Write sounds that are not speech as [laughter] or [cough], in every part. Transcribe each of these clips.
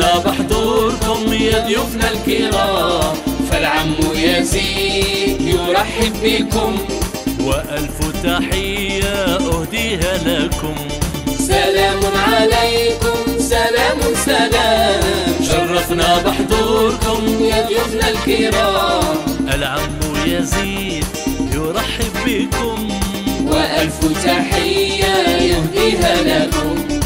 شرفنا بحضوركم يا ضيوفنا الكرام. فالعم يزيد يرحب بكم. وألف تحية أهديها لكم. سلام عليكم سلام سلام. شرفنا بحضوركم يا ضيوفنا الكرام. العم يزيد يرحب بكم. وألف تحية يهديها لكم.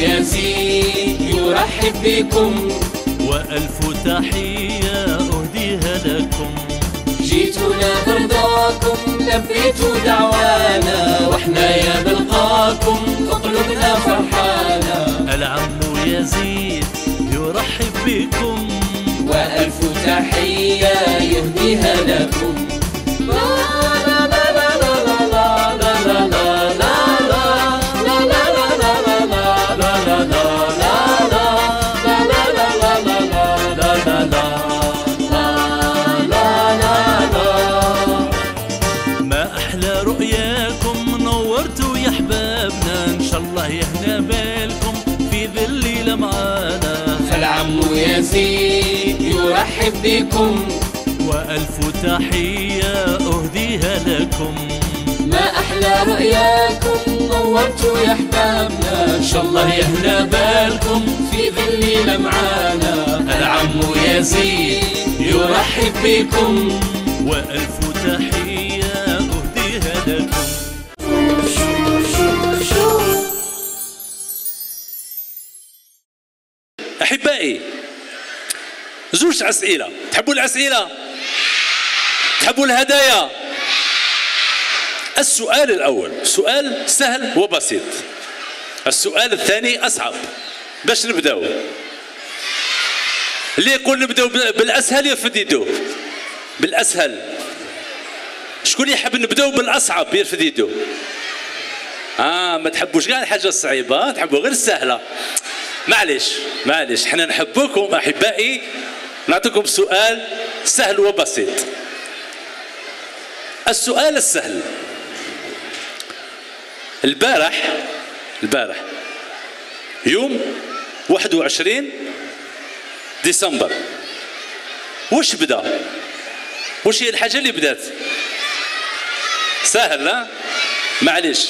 يزيد يرحب بكم. وألف تحية أهديها لكم جيتونا برضاكم لبيتوا دعوانا وإحنا يا بلقاكم قلوبنا فرحانة العم يزيد يرحب بكم. وألف تحية يهديها لكم يرحب بكم وألف تحية أهديها لكم. ما أحلى رؤياكم نورتوا يا أحبابنا إن شاء الله يهنا بالكم في ظل لمعانا. العم يزيد يرحب بكم. وألف تحية أهديها لكم. أحبائي زوج اسئله تحبوا الاسئله تحبوا الهدايا؟ السؤال الأول سؤال سهل وبسيط. السؤال الثاني أصعب. باش نبداو؟ اللي يقول نبداو بالأسهل يرفد يدوه بالأسهل. شكون يحب نبداو بالأصعب يرفد يدوه آه ما تحبوش كاع الحاجة الصعيبة تحبوا غير السهلة. معلش معلش إحنا نحبكم أحبائي نعطيكم سؤال سهل وبسيط. السؤال السهل. البارح البارح يوم 21 ديسمبر وش بدا؟ وش هي الحاجة اللي بدات؟ سهل لا معلش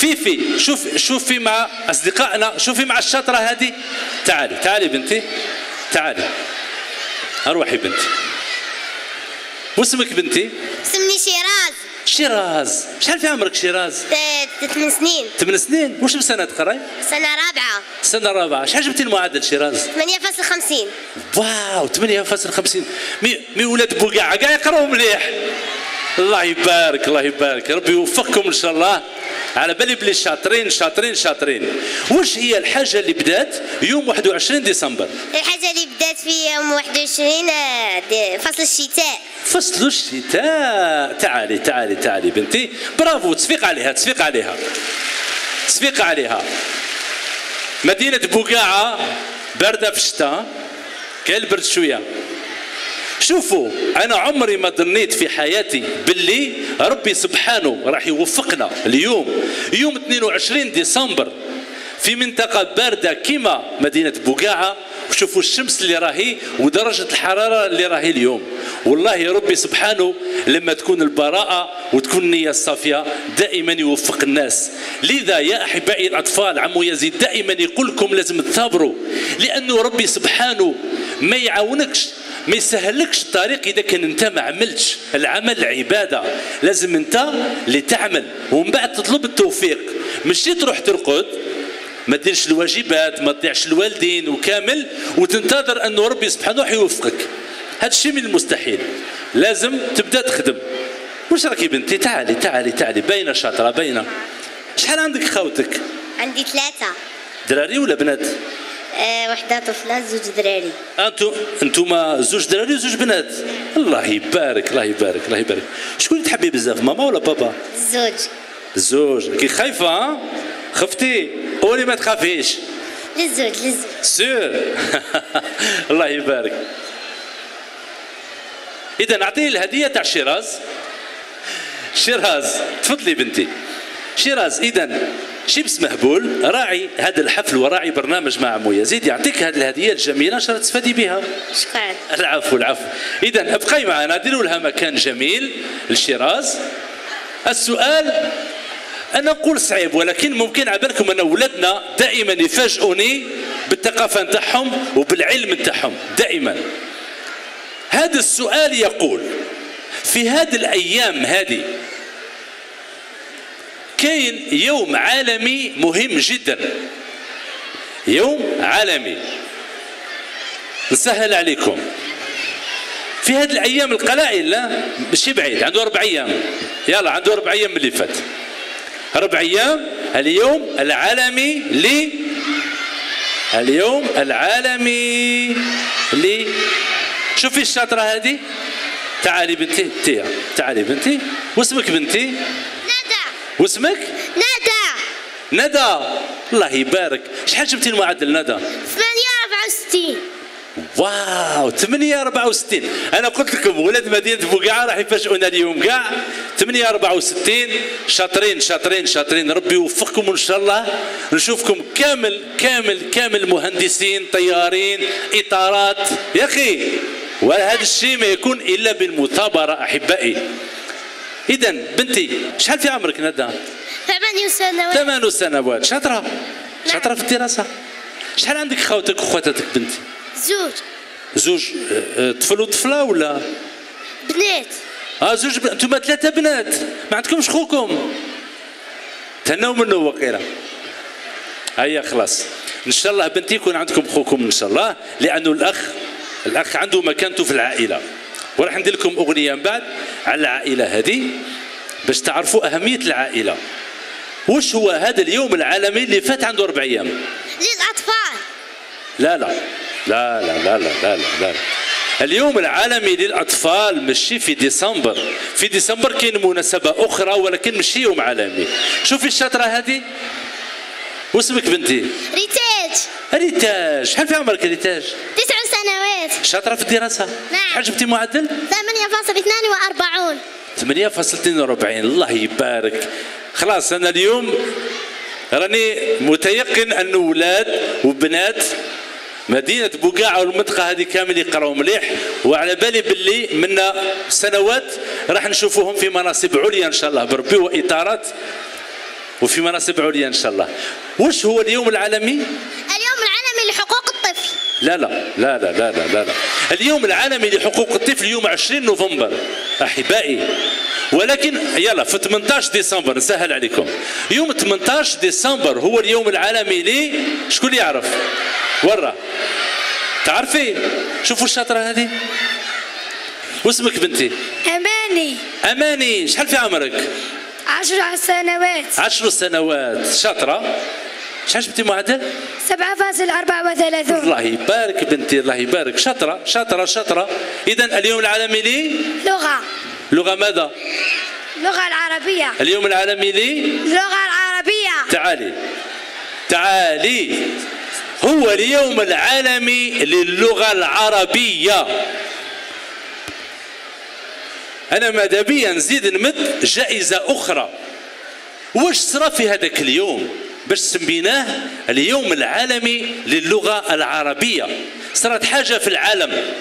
فيفي شوف شوفي مع أصدقائنا شوفي مع الشاطرة هذه. تعالي تعالي بنتي تعالي. أروحي بنتي. واسمك بنتي؟ اسمي شيراز. شيراز. شحال في عمرك شيراز؟ ثمان سنين. ثمان سنين. واش من سنة تقرأي؟ سنة رابعة. سنة رابعة. شحال جبتي المعدل شيراز؟ 8.50 واو 8.50 مي مي ولاد بوقاعه كاع يقراو مليح الله يبارك الله يبارك. ربي يوفقكم إن شاء الله. على بالي بلي شاطرين شاطرين شاطرين. واش هي الحاجة اللي بدات يوم 21 ديسمبر؟ الحاجة اللي بدات في يوم 21 آه، فصل الشتاء. فصل الشتاء. تعالي تعالي تعالي بنتي. برافو تصفيق عليها تصفيق عليها. تصفيق عليها. مدينة بوقاعة باردة في الشتاء. كاين البرد شوية. شوفوا أنا عمري ما ظنيت في حياتي باللي ربي سبحانه راح يوفقنا. اليوم يوم 22 ديسمبر في منطقة باردة كما مدينة بوقاعة وشوفوا الشمس اللي راهي ودرجة الحرارة اللي راهي اليوم. والله يا ربي سبحانه لما تكون البراءة وتكون النية الصافية دائما يوفق الناس. لذا يا أحبائي الأطفال عمو يزيد دائما يقول لكم لازم تصبروا لأنه ربي سبحانه ما يعاونكش ما يسهلكش الطريق إذا كان أنت ما عملتش. العمل عبادة. لازم أنت اللي تعمل. ومن بعد تطلب التوفيق. ماشي تروح ترقد. ما ديرش الواجبات ما تطيعش الوالدين وكامل. وتنتظر انه ربي سبحانه يوفقك. هذا الشيء من المستحيل. لازم تبدأ تخدم. واش راكي بنتي؟ تعالي تعالي تعالي. باينة شاطرة باينة. شحال عندك خوتك؟ عندي ثلاثة. دراري ولا بنات؟ وحده طفله زوج دراري. أنتم أنتم زوج دراري وزوج بنات. الله يبارك الله يبارك الله يبارك. شكون اللي تحبي بزاف ماما ولا بابا؟ الزوج الزوج كي خايفة ها؟ خفتي. قولي ما تخافيش. للزوج للزوج. sûr. [laughs] الله يبارك. إذا نعطيه الهدية تاع شيراز. شيراز تفضلي بنتي. شيراز إذا شيبس مهبول راعي هذا الحفل وراعي برنامج مع عمو يزيد يعطيك هذه الهدية الجميلة ان شاء الله تستفادي بها. شكرا. العفو العفو. اذا ابقي معنا ديروا لها مكان جميل لشيراز السؤال أنا نقول صعيب ولكن ممكن عبالكم أن اولادنا دائما يفاجئوني بالثقافة نتاعهم وبالعلم نتاعهم دائما. هذا السؤال يقول في هذه الأيام هذه كاين يوم عالمي مهم جدا. يوم عالمي. نسهل عليكم. في هذه الأيام القلائل لا؟ ماشي بعيد عنده أربع أيام. يلا عنده أربع أيام اللي فات. أربع أيام اليوم العالمي ل اليوم العالمي ل شوفي الشاطرة هذه. تعالي بنتي تيا. تعالي بنتي. واسمك بنتي؟ واسمك؟ ندى. ندى. الله يبارك. شحال جبتي المعدل ندى؟ 864 واو 8 64 أنا قلت لكم ولاد مدينة بوقعه راح يفاجئونا اليوم كاع 8 64 شاطرين شاطرين شاطرين. ربي يوفقكم وان شاء الله. نشوفكم كامل كامل كامل مهندسين طيارين إطارات. يا أخي وهذا الشيء ما يكون إلا بالمثابرة أحبائي. اذا بنتي شحال في عمرك ندى؟ ثمانية سنوات ثمان سنوات شاطرة. شاطرة في الدراسة. شحال عندك خواتك وخواتاتك بنتي؟ زوج. زوج آه، آه، طفل وطفلة ولا؟ بنات. آه زوج بنات أنتم ثلاثة بنات. ما عندكمش خوكم؟ تهنوا منه وقيله هيا خلاص. إن شاء الله بنتي يكون عندكم خوكم إن شاء الله. لأنه الأخ الأخ عنده مكانته في العائلة. وراح ندير لكم أغنية من بعد على العائلة هذه باش تعرفوا أهمية العائلة. وش هو هذا اليوم العالمي اللي فات عنده أربع أيام؟ للأطفال. لا لا. لا لا لا لا لا, لا. اليوم العالمي للأطفال مشي في ديسمبر. في ديسمبر كاين مناسبة أخرى ولكن مشي يوم عالمي. شوفي الشطرة هذه. واسمك بنتي؟ ريتاج. ريتاج. شحال في عمرك ريتاج؟ تسع سنوات. شاطرة في الدراسة. نعم. شحال جبتي معدل؟ 8.42 8.42 الله يبارك. خلاص أنا اليوم راني متيقن أن أولاد وبنات مدينة بوقاعة والمنطقة هذه كامل يقراوا مليح. وعلى بالي باللي من سنوات راح نشوفوهم في مناصب عليا إن شاء الله. بربي وإطارات. وفي مناصب عليا إن شاء الله. وش هو اليوم العالمي؟ اليوم العالمي لحقوق الطفل. لا لا لا لا لا لا لا, لا. اليوم العالمي لحقوق الطفل يوم 20 نوفمبر. أحبائي ولكن يلا في 18 ديسمبر نسهل عليكم. يوم 18 ديسمبر هو اليوم العالمي لي شكون يعرف؟ ورا. تعرفي؟ شوفوا الشاطرة هذه. واسمك بنتي؟ أماني. أماني. شحال في عمرك؟ عشر سنوات. عشر سنوات. شاطرة. شحال جبتي معدل سبعة فاصل أربعة وثلاثون. الله يبارك بنتي الله يبارك. شاطرة شاطرة شاطرة. إذا اليوم العالمي لي؟ لغة. لغة ماذا؟ اللغة العربية. اليوم العالمي لي؟ اللغة العربية. تعالي. تعالي. هو اليوم العالمي للغة العربية. أنا ماذا بيا نزيد نمد جائزة أخرى. واش صرا في هذاك اليوم؟ باش سميناه اليوم العالمي للغة العربية. صارت حاجة في العالم.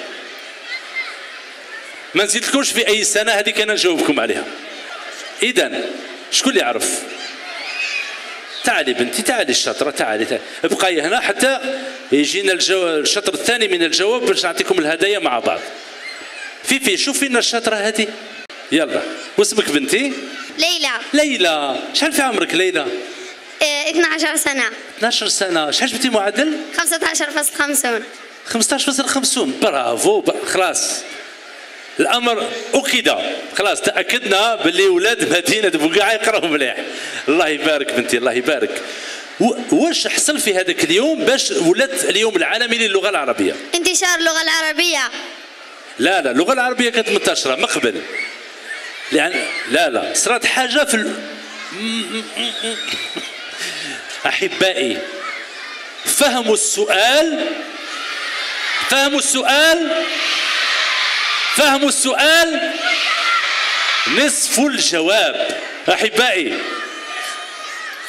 ما نزيدلكمش في أي سنة هذيك أنا نجاوبكم عليها. إذا شكون اللي يعرف؟ تعالي بنتي تعالي الشطرة تعالي, تعالي. ابقاي هنا حتى يجينا الجو... الشطر الثاني من الجواب باش نعطيكم الهدايا مع بعض. في في شوفي لنا الشطرة هذه. يلا واسمك بنتي؟ ليلى. ليلى. شحال في عمرك ليلى؟ آه، 12 سنة. 12 سنة. شحال جبتي معدل؟ 15.50 15.50 برافو خلاص. الأمر أكد. خلاص تأكدنا باللي ولاد مدينة بوقاعه يقراوا مليح. الله يبارك بنتي الله يبارك. واش حصل في هذاك اليوم باش ولات اليوم العالمي للغة العربية؟ انتشار اللغة العربية. لا لا اللغة العربية كانت منتشرة من قبل. لأن لا لا صارت حاجة في ال... أحبائي فهموا السؤال فهموا السؤال فهموا السؤال نصف الجواب. أحبائي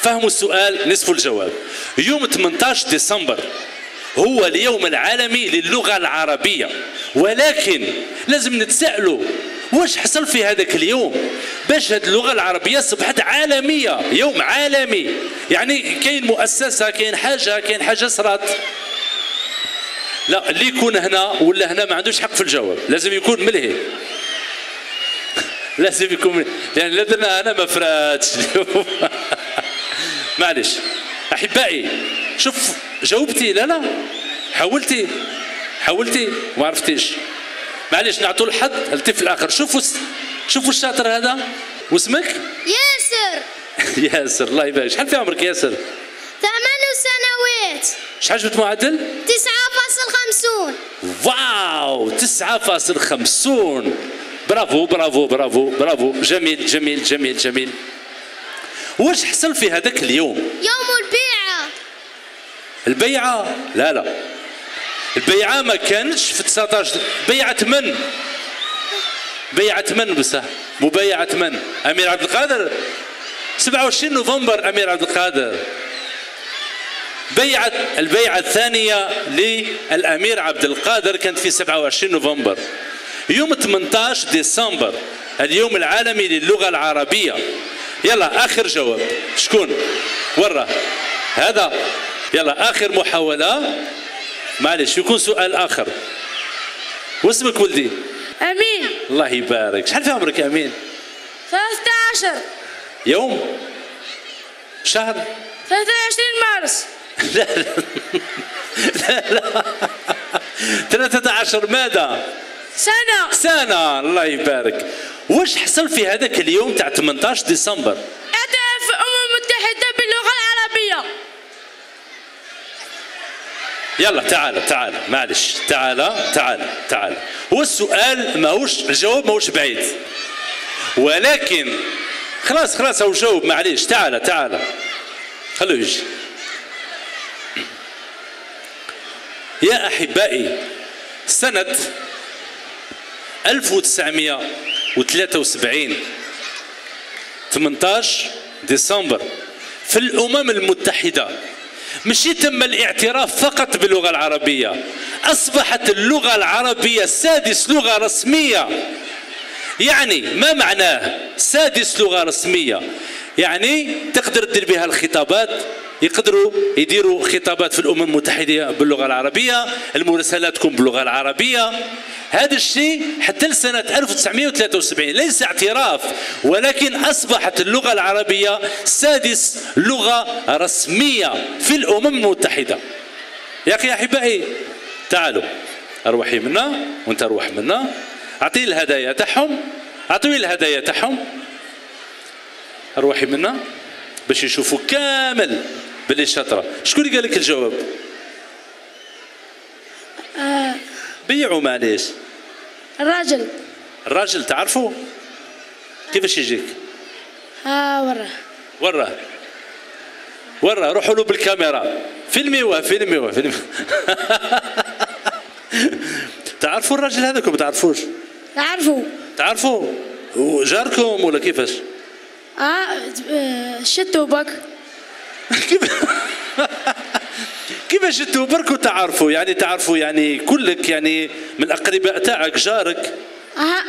فهموا السؤال نصف الجواب. يوم 18 ديسمبر هو اليوم العالمي للغة العربية. ولكن لازم نتسألوا واش حصل في هذاك اليوم؟ باش هذه اللغة العربية أصبحت عالمية يوم عالمي. يعني كاين مؤسسة كاين حاجة كاين حاجة صرات. لا اللي يكون هنا ولا هنا ما عندوش حق في الجواب. لازم يكون ملهي. [laughs] لازم يكون ملهي. لأن لدينا أنا ما فراتش [laughs] معلش أحبائي شوف جاوبتي لا لا. حاولتي حاولتي ما عرفتيش. معلش نعطوا الحظ الطفل الآخر شوفوا شوفوا الشاطر هذا. واسمك؟ ياسر. [laughs] ياسر الله يبارك. شحال في عمرك ياسر؟ ثمان سنوات. شحال جبت معدل؟ تسعة فاصل خمسون. واو 9.50 برافو برافو برافو برافو. جميل جميل جميل جميل. واش حصل في هذاك اليوم؟ يوم البيعة لا لا. البيعة ما كانش في 19 بيعة من؟ بيعة من بصح. مبايعة من؟ أمير عبد القادر. 27 نوفمبر أمير عبد القادر. بيعة البيعة الثانية للأمير عبد القادر كانت في 27 نوفمبر. يوم 18 ديسمبر اليوم العالمي للغة العربية. يلا آخر جواب. شكون؟ ورا. هذا. يلا آخر محاولة. معلش يكون سؤال آخر. واسمك ولدي؟ أمين. الله يبارك. شحال في عمرك يا أمين؟ 13 يوم؟ شهر؟ 23 مارس. [laughs] لا لا. لا لا. 13 ماذا؟ سنة. سنة. الله يبارك. واش حصل في هذاك اليوم تاع 18 ديسمبر اعترف الأمم المتحدة باللغة العربية يلا تعال تعال. معلش. تعال تعال تعال. هو السؤال ماهوش الجواب ماهوش بعيد. ولكن خلاص خلاص هو جاوب. معليش. تعال تعال. خلوه يجي. يا أحبائي سنة 1973 18 ديسمبر في الأمم المتحدة مش تم الاعتراف فقط باللغة العربية. أصبحت اللغة العربية سادس لغة رسمية. يعني ما معناه سادس لغة رسمية؟ يعني تقدر تدير بها الخطابات؟ يقدروا يديروا خطابات في الأمم المتحدة باللغة العربية المراسلات تكون باللغة العربية. هذا الشيء حتى لسنة 1973 ليس اعتراف ولكن أصبحت اللغة العربية سادس لغة رسمية في الأمم المتحدة. يا أخي أحبائي تعالوا. أروحي منا وأنت أروح منا. أعطيه الهدايا تاعهم. أعطيه الهدايا تاعهم. أروحي منا باش يشوفوا كامل باللي شاطرة شكون اللي قال لك الجواب؟ بيعوا معليش. الراجل. الراجل تعرفه؟ كيفاش يجيك؟ ها ورا وراه. وراه روحوا له بالكاميرا. فيلميوه فيلميوه فيلم [laughs] تعرفوا الراجل هذاك ما تعرفوش؟ تعرفوا؟ تعرفوا جاركم ولا كيفاش؟ آه آه، شتو بك؟ كيفاش أنتوا بركو تعرفوا يعني تعرفوا يعني كلك يعني من الأقرباء تاعك جارك؟ آه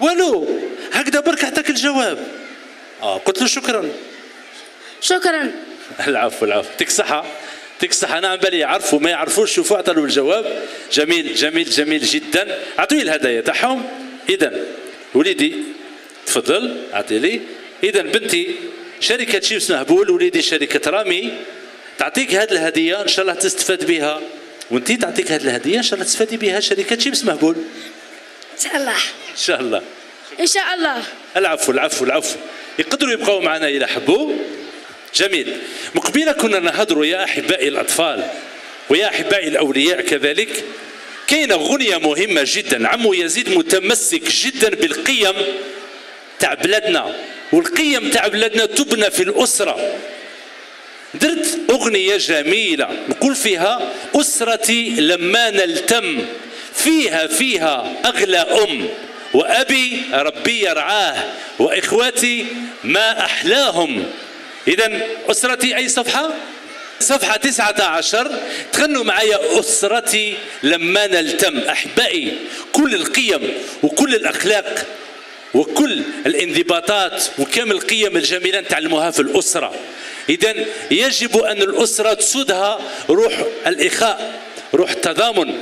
ولو هكذا برك أعطاك الجواب. آه قلت له شكرا. شكرا. العفو العفو. يعطيك الصحة يعطيك الصحة أنا عم بالي يعرفوا ما يعرفوش شوفوا له الجواب. جميل جميل جميل جدا. أعطوني الهدايا تاعهم. إذا وليدي تفضل أعطي لي. إذا بنتي شركة شيبس مهبول وليدي شركة رامي. تعطيك هذه الهدية إن شاء الله تستفاد بها. وانت تعطيك هذه الهدية إن شاء الله تستفادي بها شركة شيبس مهبول إن شاء الله. إن شاء الله. إن شاء الله. العفو العفو العفو. يقدروا يبقوا معنا إلى حبوا. جميل. مقبلة كنا نهضروا يا أحبائي الأطفال ويا أحبائي الأولياء كذلك. كاينة أغنية مهمة جدا عمو يزيد متمسك جدا بالقيم تاع بلادنا. والقيم تاع بلادنا تبنى في الأسرة. درت أغنية جميلة نقول فيها أسرتي لما نلتم فيها فيها أغلى أم وأبي ربي يرعاه وإخواتي ما أحلاهم. إذا أسرتي أي صفحة؟ صفحة 19 تغنوا معايا أسرتي لما نلتم. أحبائي كل القيم وكل الأخلاق وكل الانضباطات وكامل القيم الجميلة نتعلموها في الأسرة. إذا يجب أن الأسرة تسودها روح الإخاء روح التضامن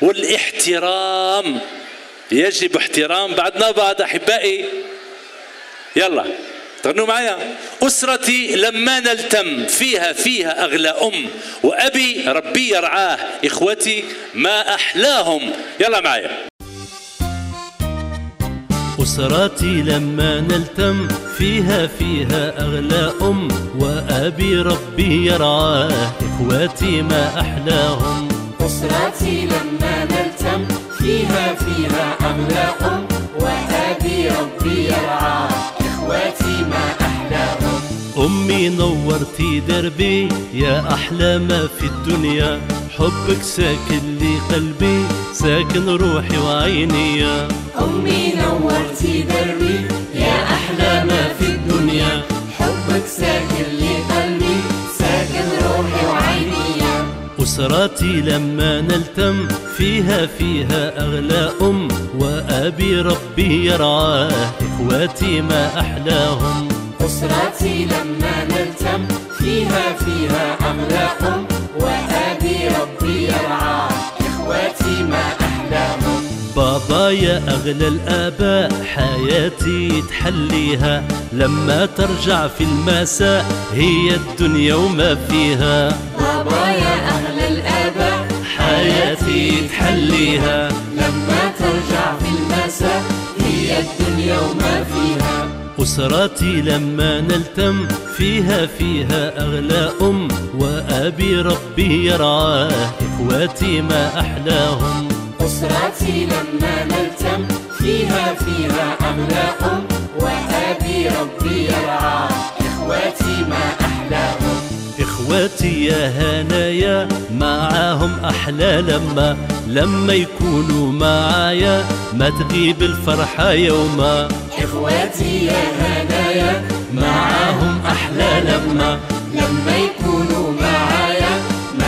والاحترام. يجب احترام بعضنا بعض أحبائي. يلا تغنوا معايا. أسرتي لما نلتم فيها فيها أغلى أم وأبي ربي يرعاه. إخوتي ما أحلاهم. يلا معايا. أسرتي لما نلتم فيها فيها أغلى أم وأبي ربي يرعاه إخواتي ما أحلاهم. أسرتي لما نلتم فيها فيها أغلى أم وأبي ربي يرعاه إخواتي ما أحلاهم. أمي نورتي دربي يا أحلى ما في الدنيا. حبك ساكن لي قلبي ساكن روحي وعيني. يا أمي نورتي دربي يا أحلى ما في الدنيا. حبك ساكن لي قلبي ساكن روحي وعيني. أسرتي لما نلتم فيها فيها أغلى أم وأبي ربي يرعاه. إخواتي ما أحلاهم. أسرتي لما نلتم فيها فيها أغلى أم بابا يا أغلى الآباء حياتي تحليها. لما ترجع في المساء هي الدنيا وما فيها. بابا يا أغلى الآباء حياتي تحليها. لما ترجع في المساء هي الدنيا وما فيها. أسرتي لما نلتم فيها فيها أغلى أم. وأبي ربي يرعاه إخواتي ما أحلاهم. أسرتي لما نلتم فيها فيها أغلى أم وأبي ربي يرعاه إخواتي ما أحلاهم. إخواتي يا هنايا معاهم أحلى لما لما يكونوا معايا. ما تغيب الفرحة يوما. إخواتي يا هنايا معاهم أحلى لما لما يكونوا معايا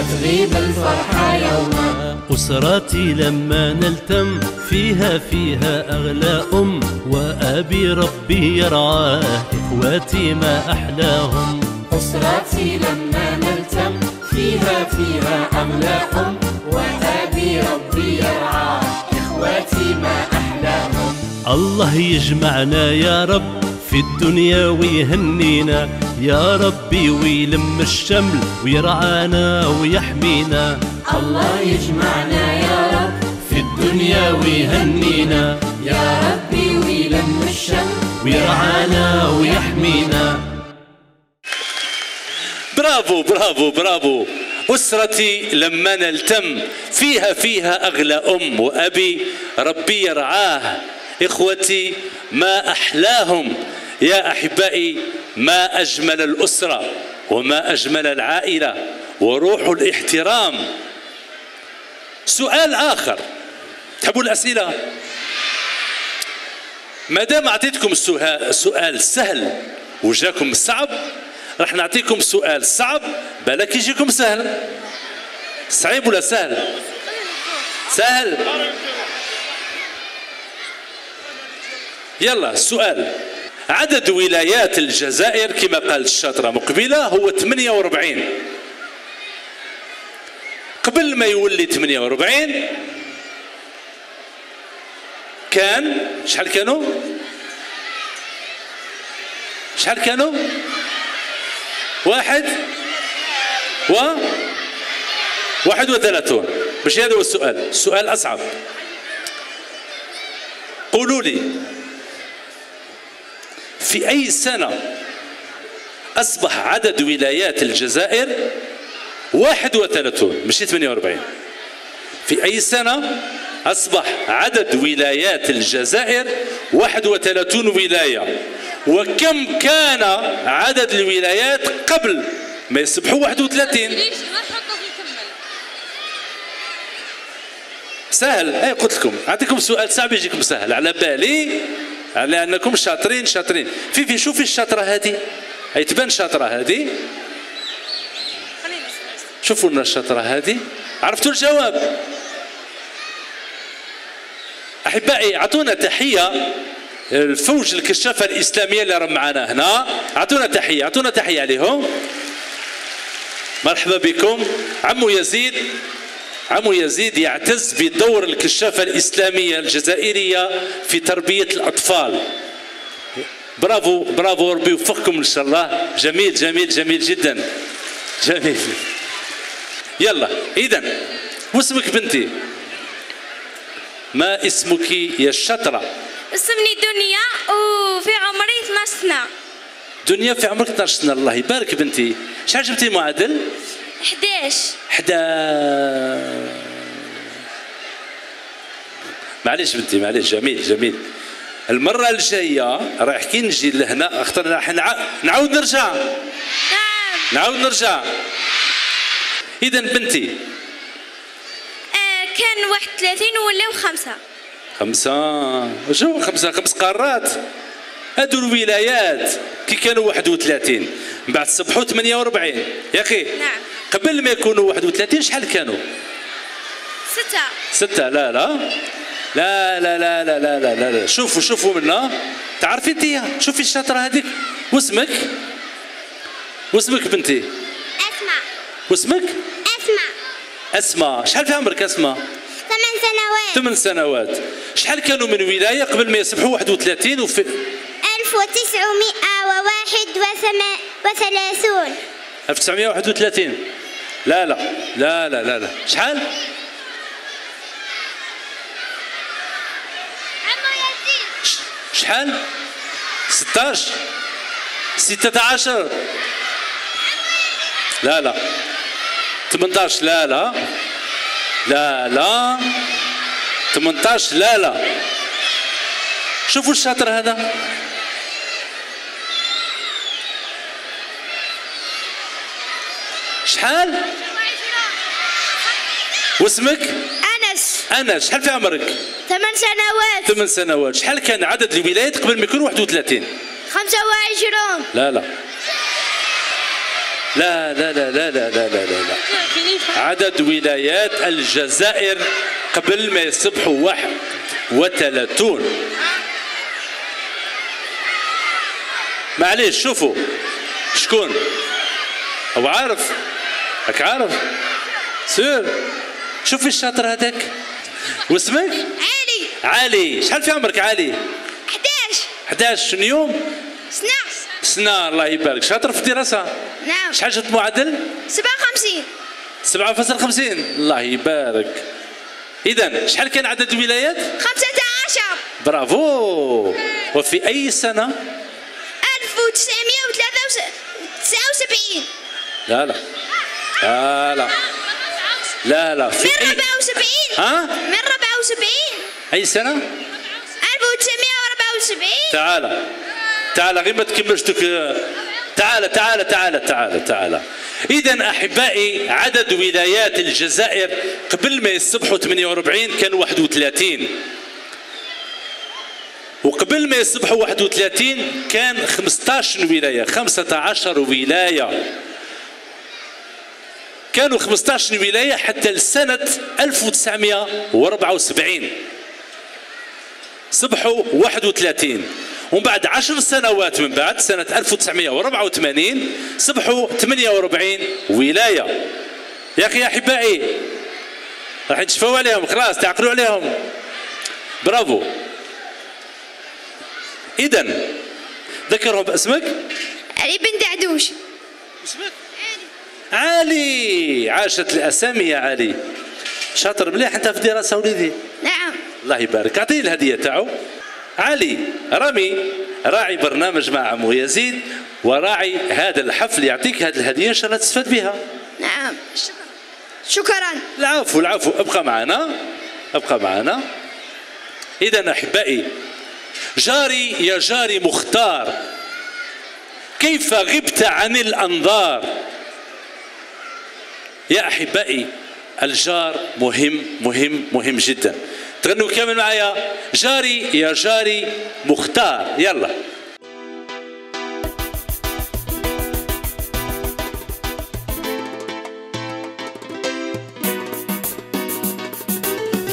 تغيب الفرحة يوما. أسرتي لما نلتم فيها فيها أغلى أم وأبي ربي يرعاه إخواتي ما أحلاهم. أسرتي لما نلتم فيها فيها أغلى أم وأبي ربي يرعاه إخواتي ما أحلاهم. الله يجمعنا يا رب في الدنيا ويهنينا. يا ربي ويلم الشمل ويرعانا ويحمينا. الله يجمعنا يا رب في الدنيا ويهنينا. يا ربي ويلم الشمل ويرعانا ويحمينا. برافو برافو برافو. أسرتي لما نلتم فيها فيها أغلى أم وأبي. ربي يرعاه. إخوتي ما أحلاهم يا أحبائي ما أجمل الأسرة وما أجمل العائلة وروح الاحترام. سؤال آخر تحبوا الأسئلة؟ ما دام أعطيتكم سؤال, سهل وجاكم صعب راح نعطيكم سؤال صعب بالك يجيكم سهل؟ صعيب ولا سهل؟ سهل. يلا السؤال عدد ولايات الجزائر كما قال الشاطرة مقبلة هو 48 قبل ما يولي 48 كان شحال كانوا؟ شحال كانوا؟ واحد و واحد وثلاثون. مش هذا هو السؤال. السؤال أصعب. قولوا لي في أي سنة أصبح عدد ولايات الجزائر 31 مش 48 في أي سنة أصبح عدد ولايات الجزائر 31 ولاية؟ وكم كان عدد الولايات قبل ما يصبحوا 31 سهل. اي قلت لكم. أعطيكم سؤال صعب يجيكم سهل. على بالي. على انكم شاطرين شاطرين. في في شوفي الشاطرة هذه. هي تبان شاطره هذه؟ شوفوا لنا الشاطرة هذه. عرفتوا الجواب؟ أحبائي اعطونا تحية. الفوج الكشافة الإسلامية اللي راهم معنا هنا. اعطونا تحية اعطونا تحية عليهم. مرحبا بكم. عمو يزيد. عمو يزيد يعتز بدور الكشافة الإسلامية الجزائرية في تربية الأطفال. برافو برافو ربي يوفقكم إن شاء الله. جميل جميل جميل جدا. جميل. يلا إذا واسمك بنتي؟ ما اسمك يا الشطرة اسمني دنيا وفي عمري 12 سنة. دنيا في عمرك 12 سنة الله يبارك بنتي. شحال جبتي معدل 11 حدا معليش بنتي معليش جميل جميل. المرة الجاية راح كي نجي لهنا اختار راح نع- نعاود نرجع. نعم. نعاود نرجع. إذا بنتي. آه كان 31 ولاو خمسة. خمسة. شو خمسة؟ خمس قارات. هادو الولايات. كي كانوا 31 من بعد صبحوا 48 يا أخي. نعم. قبل ما يكونوا 31 شحال كانوا؟ ستة. ستة. لا لا. لا لا لا لا لا لا لا, لا. شوفوا شوفوا منا. تعرفي انت شوفي الشاطرة هذيك. واسمك؟ واسمك بنتي؟ أسمع واسمك؟ أسمع أسماء. شحال في عمرك أسماء؟ ثمان سنوات. ثمان سنوات. شحال كانوا من ولاية قبل ما يصبحوا 31 وفي؟ 1931 1931 لا لا لا لا لا لا. شحال شحال 16 16 لا لا. 18 لا لا. لا لا. 18 لا لا. شوفوا الشاطر هذا. شحال واسمك؟ أنس. أنس. شحال في عمرك؟ ثمان سنوات. ثمان سنوات. شحال كان عدد الولايات قبل ما يكون 31 خمسة وعشرون. لا لا. لا لا لا لا لا لا لا, لا, لا. عدد ولايات الجزائر قبل ما يصبحوا واحد وثلاثون. معليش شوفوا. شكون؟ هو عارف. راك عارف. سير. شوفي الشاطر هذاك. واسمك؟ علي. علي. شحال في عمرك علي؟ 11 11 شنو يوم سنة سنة الله يبارك. شاطر في الدراسة. نعم. شحال جبت معدل؟ 57 7.50 الله يبارك. إذا شحال كان عدد الولايات؟ 15 برافو. وفي أي سنة؟ 1979 لا لا. لا لا. لا لا. في من أي 74 ها؟ من 74 أي سنة؟ 1974 تعال. تعال غير ما تكملش تعال تعال تعال تعال تعال. إذا أحبائي عدد ولايات الجزائر قبل ما يصبحوا 48 كانوا 31 وقبل ما يصبحوا 31 كان 15 ولاية 15 ولاية. كانوا 15 ولاية حتى لسنة 1974 صبحوا 31 ومن بعد عشر سنوات من بعد سنة 1984 صبحوا 48 ولاية. يا أخي يا أحبائي راح تشفوا عليهم خلاص تعقلوا عليهم. برافو. إذا ذكرهم باسمك؟ علي بن دعدوش. علي! عاشت الأسامي يا علي. شاطر مليح أنت في الدراسة وليدي. نعم. الله يبارك. أعطيه الهدية تاعو. علي رامي راعي برنامج مع عمو يزيد وراعي هذا الحفل يعطيك هذه الهدية إن شاء الله تستفاد بها. نعم. شكرا. العفو العفو. ابقى معنا. ابقى معنا. اذا أحبائي جاري يا جاري مختار كيف غبت عن الأنظار؟ يا أحبائي الجار مهم مهم مهم جدا. تغنوا كامل معايا. جاري يا جاري مختار. يلا.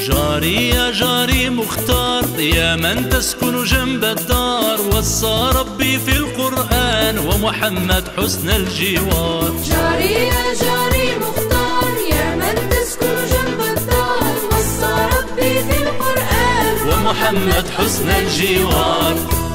جاري يا جاري مختار. يا من تسكن جنب الدار وصى ربي في القرآن ومحمد حسن الجوار. جاري يا جاري ومحمد حسن الجوار.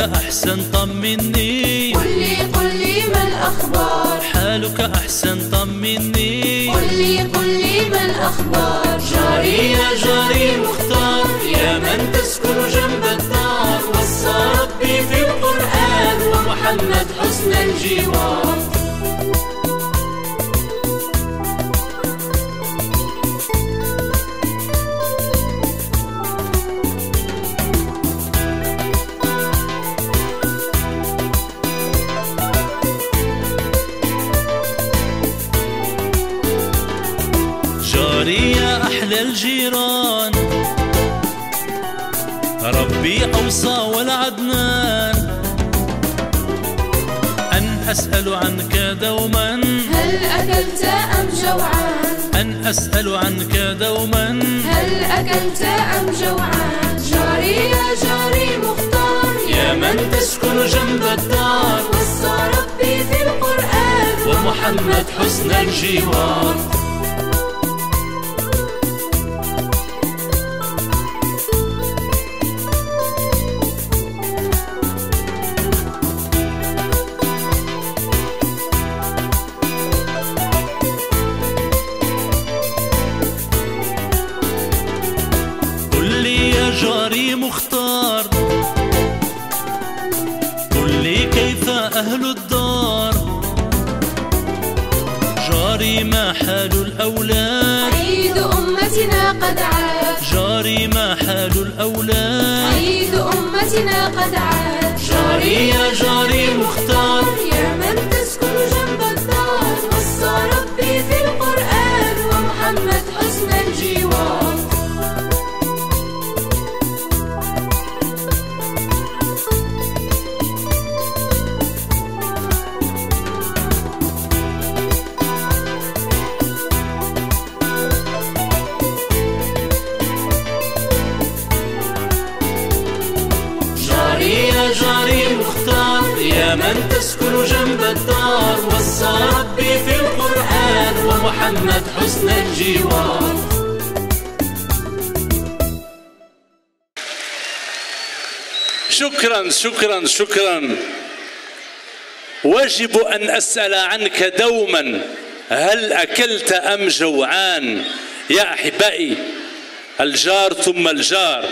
حالك أحسن طمني. قل لي قل لي ما الأخبار. حالك أحسن طمني. قل لي قل لي ما الأخبار. جاري يا جاري مختار يا من تسكن جنب الدار. وصى ربي في القرآن ومحمد حسن الجوار. دوما. هل أكلت أم جوعان؟ أن أسأل عنك دوما. هل أكلت أم جوعان؟ جاري يا جاري مختار. يا من تسكن جنب الدار. وصى ربي في القرآن ومحمد حسن الجوار. جاري ومحمد حسن الجوار. شكرا شكرا شكرا. واجب أن أسأل عنك دوما هل أكلت أم جوعان؟ يا أحبائي الجار ثم الجار.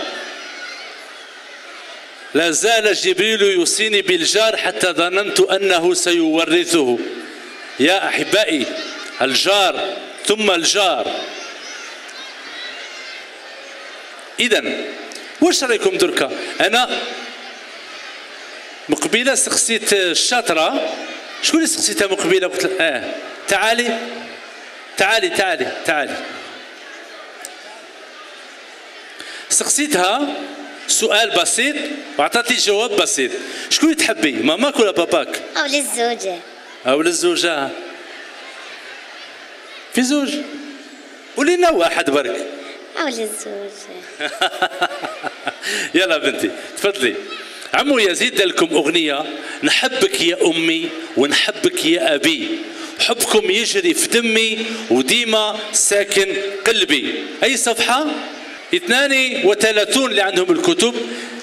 لا زال جبريل يوصيني بالجار حتى ظننت أنه سيورثه. يا أحبائي الجار ثم الجار. اذا واش رأيكم دركا؟ أنا مقبلة سقسيت الشاطره شكون اللي سقسيتها مقبلة؟ قلت آه. تعالي. تعالي تعالي تعالي. سقسيتها سؤال بسيط وعطاتني جواب بسيط. شكون اللي تحبي؟ ماماك ولا باباك؟ أو للزوجة. أو للزوجة. في زوج. ولينا واحد برك. أو للزوجة [laughs] يلا بنتي تفضلي. عمو يزيد لكم أغنية. نحبك يا أمي ونحبك يا أبي. حبكم يجري في دمي وديما ساكن قلبي. أي صفحة؟ اثنان وثلاثون اللي عندهم الكتب.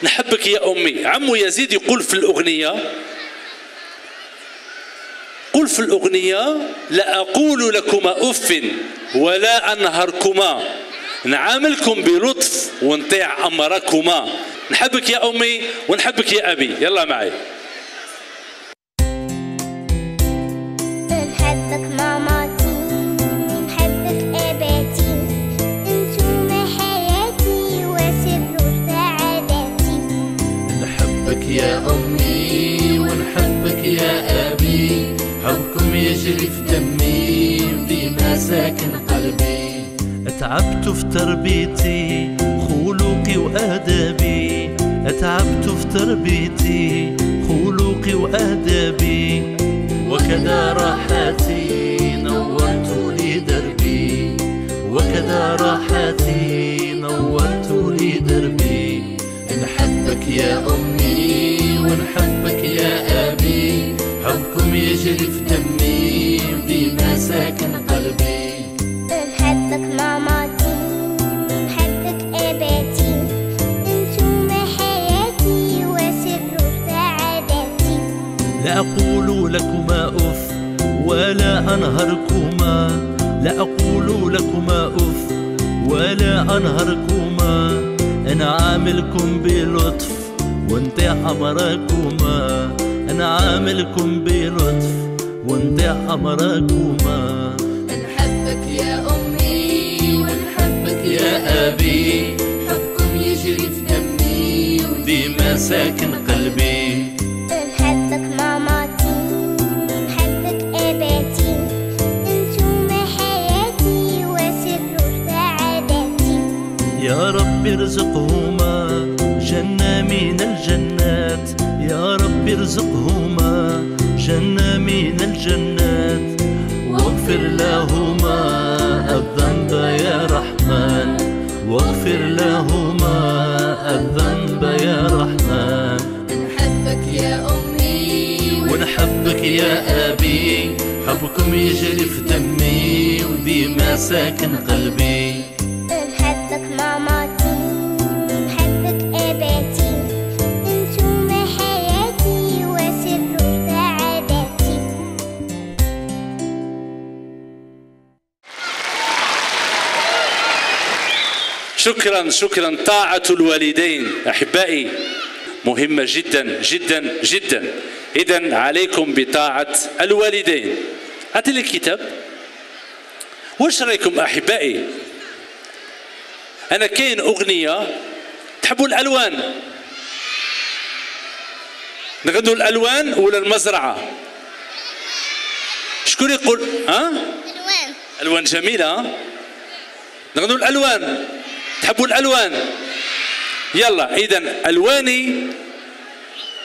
نحبك يا أمي. عمو يزيد يقول في الأغنية قل في الأغنية لا أقول لكما أف ولا أنهركما. نعاملكم بلطف ونطيع أمركما. نحبك يا أمي ونحبك يا أبي. يلا معي. تربيتي خلقي وآدابي وكذا راحتي نورت لي دربي. وكذا راحتي نورت لي دربي. نحبك يا أمي ونحبك يا أبي حبكم يجري في دمي وديما ساكن أقول لكما أف ولا أنهركما. لا أقول لكما أف ولا أنهركما. أنا عاملكم بلطف وانطيع أمركما أنا عاملكم بلطف وانطيع أمركما نحبك يا أمي ونحبك يا أبي حبكم يجري في دمي وديما ساكن يا رب ارزقهما جنة من الجنات. يا رب ارزقهما جنة من الجنات. واغفر لهما الذنب يا رحمن. واغفر لهما الذنب يا رحمن. نحبك يا أمي ونحبك يا أبي. حبكم يجري في دمي وديما ساكن قلبي. شكرا شكرا. طاعة الوالدين. أحبائي مهمة جدا جدا جدا. إذا عليكم بطاعة الوالدين. هات لي الكتاب واش رأيكم أحبائي؟ أنا كاين أغنية تحبوا الألوان. نغنوا الألوان ولا المزرعة؟ شكون يقول؟ ها؟ ألوان. ألوان جميلة؟ نغنوا الألوان. تحبوا الألوان؟ يلا إذا ألواني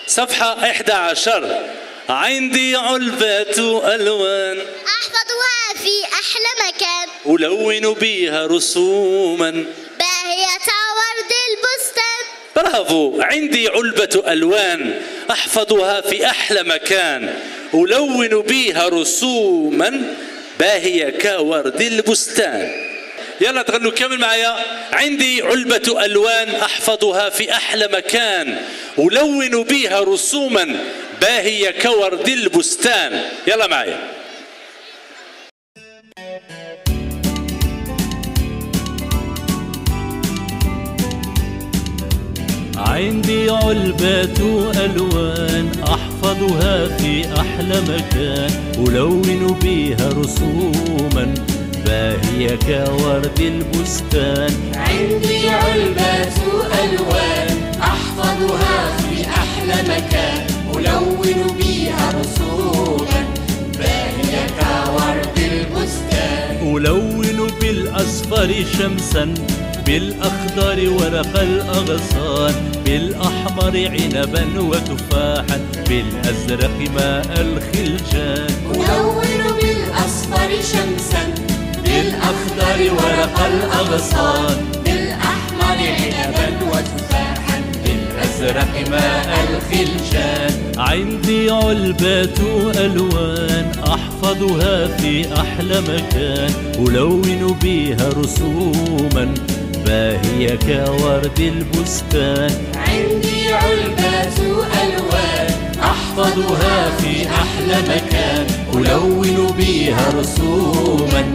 صفحة 11 عندي علبة ألوان. أحفظها في أحلى مكان. ألون بها رسوما. باهية ورد البستان. برافو. عندي علبة ألوان. أحفظها في أحلى مكان. ألون بها رسوما. باهية كورد البستان. يلا تغنوا كامل معايا. عندي علبة ألوان أحفظها في أحلى مكان ألون بها رسوما باهية كورد البستان. يلا معايا. عندي علبة ألوان أحفظها في أحلى مكان ألون بها رسوما باهية كورد البستان عندي علبة ألوان أحفظها في أحلى مكان ألون بيها رسوما. باهية كورد البستان. ألون بالأصفر شمسا بالأخضر ورق الأغصان بالأحمر عنبا وتفاحا بالأزرق ماء الخلجان. ألون بالأصفر شمسا بالأخضر ورق الأغصان بالأحمر عنبا وتفاحا. بالأزرق أزرق ماء الخلجان. عندي علبات ألوان أحفظها في أحلى مكان. ألون بيها رسوما باهية كورد البستان. عندي علبة ألوان أحفظها في أحلى مكان. ألون بيها رسوما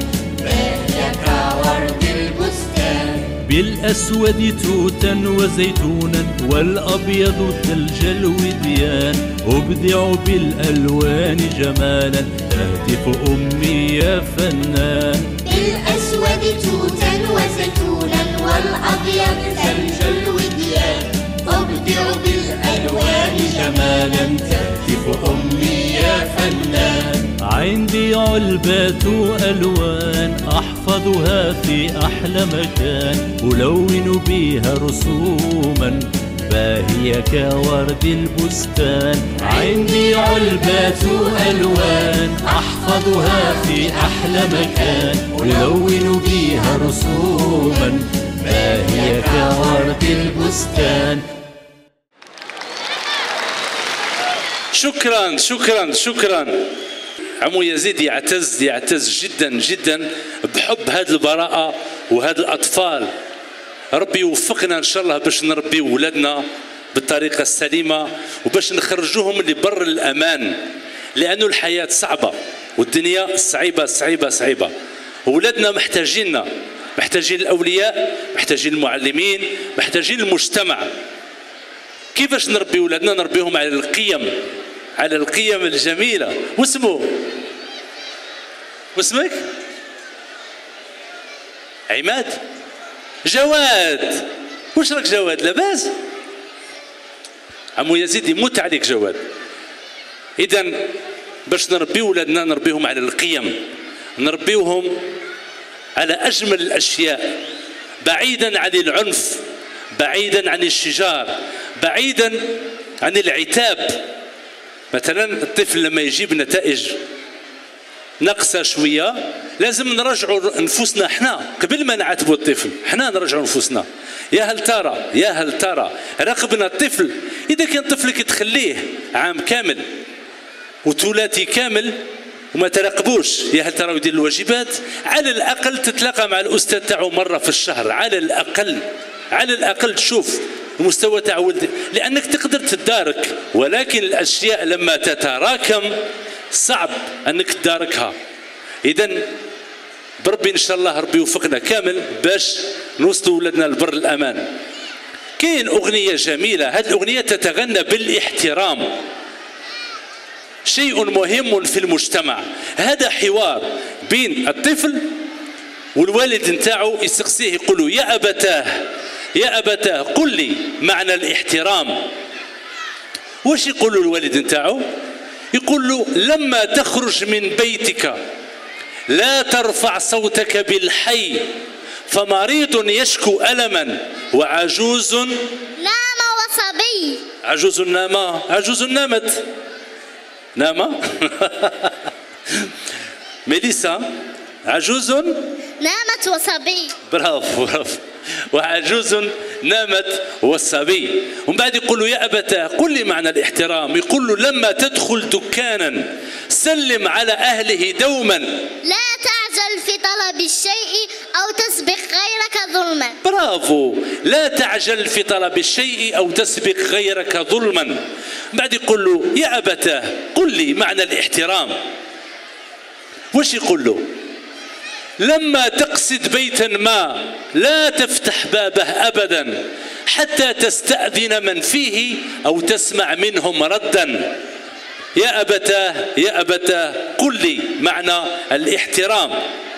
كورد البستان. بالأسود توتا وزيتونا والأبيض ثلج الوديان. أبدع بالألوان جمالا تهتف أمي يا فنان. بالأسود توتا وزيتونا والأبيض ثلج الوديان. أبدع بالألوان جمالا تهتف أمي يا فنان. عندي علبات ألوان في أحلى مكان ألون بيها رسوما باهية كورد البستان. عندي علبات ألوان أحفظها في أحلى مكان. ألون بيها رسوما باهية كورد البستان. شكرا شكرا شكرا. عمو يزيد يعتز يعتز جدا جدا بحب هذه البراءة وهذه الأطفال. ربي يوفقنا إن شاء الله باش نربي ولادنا بالطريقة السليمة وباش نخرجوهم لبر الأمان لأنه الحياة صعبة والدنيا صعيبة صعيبة صعيبة. ولادنا محتاجيننا محتاجين الأولياء محتاجين المعلمين محتاجين المجتمع. كيفاش نربي ولادنا؟ نربيهم على القيم. على القيم الجميلة. واسمه. واسمك؟ عماد. جواد. واش راك جواد؟ لاباس. عمو يزيد يموت عليك جواد. اذا باش نربي ولادنا نربيهم على القيم. نربيوهم على أجمل الأشياء. بعيدا عن العنف. بعيدا عن الشجار. بعيدا عن العتاب. مثلا الطفل لما يجيب نتائج ناقصة شوية لازم نرجعوا نفوسنا إحنا. قبل ما نعاتبوا الطفل إحنا نرجعوا نفوسنا. يا هل ترى؟ يا هل ترى؟ راقبنا الطفل إذا كان طفلك تخليه عام كامل وثلاثي كامل وما تراقبوش يا هل ترى يدير الواجبات؟ على الأقل تتلاقى مع الأستاذ تاعو مرة في الشهر على الأقل على الأقل تشوف المستوى تاع ولدك لأنك تقدر تدارك ولكن الأشياء لما تتراكم صعب أنك تداركها. إذا بربي إن شاء الله ربي يوفقنا كامل باش نوصلوا ولادنا لبر الأمان. كاين أغنية جميلة هذه الأغنية تتغنى بالاحترام. شيء مهم في المجتمع. هذا حوار بين الطفل والوالد نتاعو يسقسيه يقول له يا أبتاه يا أبتاه قل لي معنى الاحترام. واش يقول له الوالد نتاعو؟ يقول له لما تخرج من بيتك لا ترفع صوتك بالحي فمريض يشكو ألما وعجوز نام وصبي. عجوز نام عجوز نامت. نام [laughs] ميليسا عجوز نامت وصبي. برافو برافو. وعجوز نامت والصبي. ومن بعد يقول له يا أبتاه قل لي معنى الاحترام. يقول له لما تدخل دكانا سلم على أهله دوما. لا تعجل في طلب الشيء أو تسبق غيرك ظلما. برافو. لا تعجل في طلب الشيء أو تسبق غيرك ظلما. بعد يقول له يا أبتاه قل لي معنى الاحترام. وش يقول له لما تقصد بيتا ما لا تفتح بابه أبدا حتى تستأذن من فيه أو تسمع منهم ردا. يا أبتاه يا أبتاه قل لي معنى الاحترام.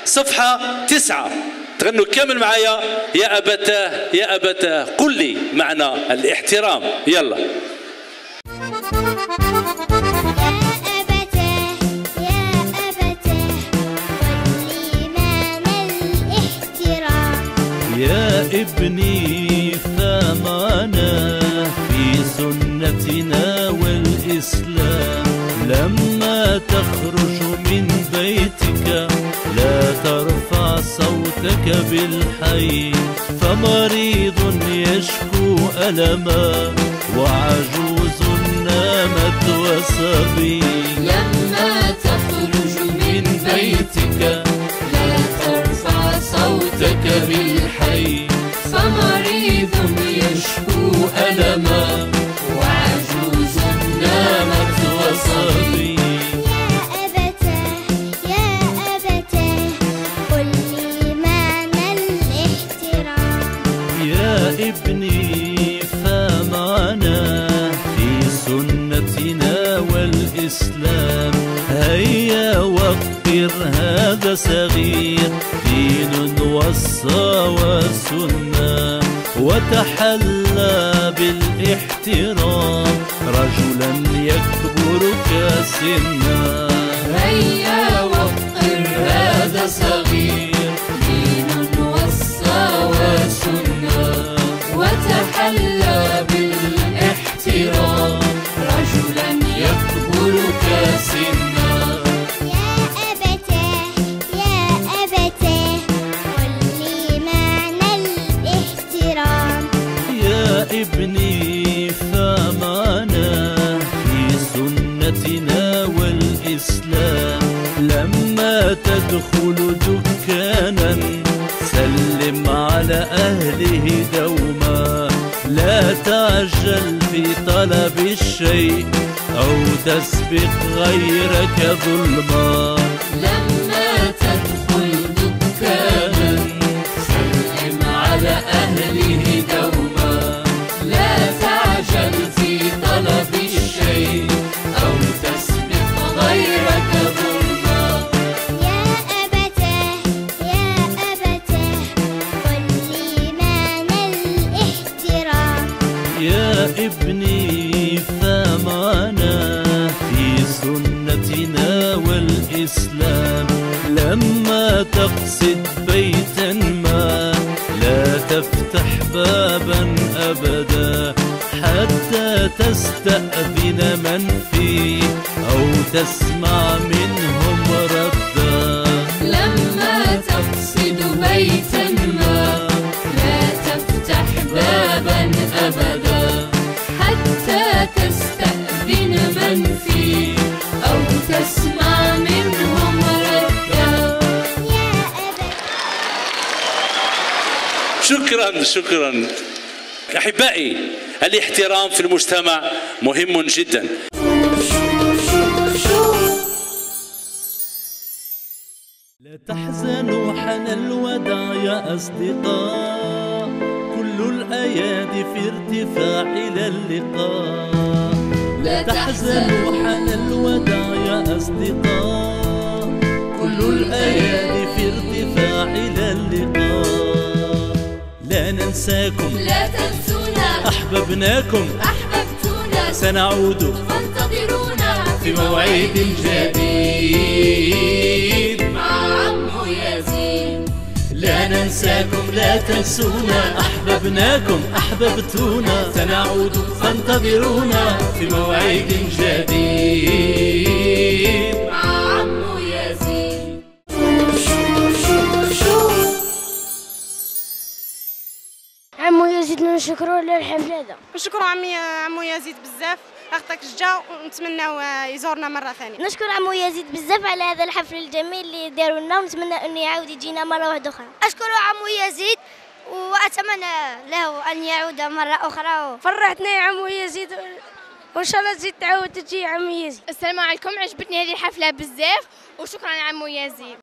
صفحة تسعة. تغنوا كامل معايا. يا أبتاه يا أبتاه قل لي معنى الاحترام. يلا. ابني فمعنا في سنتنا والإسلام. لما تخرج من بيتك لا ترفع صوتك بالحي. فمريض يشكو ألما وعجوز نامت وصبي. لما تخرج من بيتك لا ترفع صوتك بالحي. فمريض يشكو ألما وعجوز نامت وصبي يا أبتاه يا أبتاه قل لي معنى الاحترام. يا ابني فمعنا في سنتنا والإسلام. هيا وقر هذا صغير دين وصى وسنة وتحلى بالاحترام. رجلا يكبرك سنا أهله دوما. لا تعجل في طلب الشيء أو تسبق غيرك ظلما. لما تدخل دكانا سلم على أهله تسمع منهم ردا لما تقصد بيتا ما لا تفتح بابا أبدا. حتى تستأذن من فيه أو تسمع منهم ردا يا أبتاه شكرا شكرا. أحبائي الاحترام في المجتمع مهم جدا. تحزنوا حان الوداع يا أصدقاء. كل الأيادي في ارتفاع إلى اللقاء. لا تحزنوا حان الوداع يا أصدقاء. كل الأيادي في ارتفاع إلى اللقاء. لا ننساكم. لا تنسونا. أحببناكم. أحببتونا. سنعود فانتظرونا. في موعد جديد. لا ننساكم لا تنسونا. أحببناكم أحببتونا. سنعود فانتظرونا في موعد جديد. مع عمو ياسين عمو يزيد نشكرو على الحفلة هذا. نشكروا عمي عمو يزيد بزاف. أختك جا ونتمناو يزورنا مرة ثانية. نشكر عمو يزيد بزاف على هذا الحفل الجميل اللي داروا لنا ونتمنى انه يعاود يجينا مرة واحدة أخرى. أشكر عمو يزيد وأتمنى له أن يعود مرة أخرى. فرحتنا يا عمو يزيد وإن شاء الله تزيد تعاود تجي عمو يزيد. السلام عليكم عجبتني هذه الحفلة بزاف وشكرا عمو يزيد.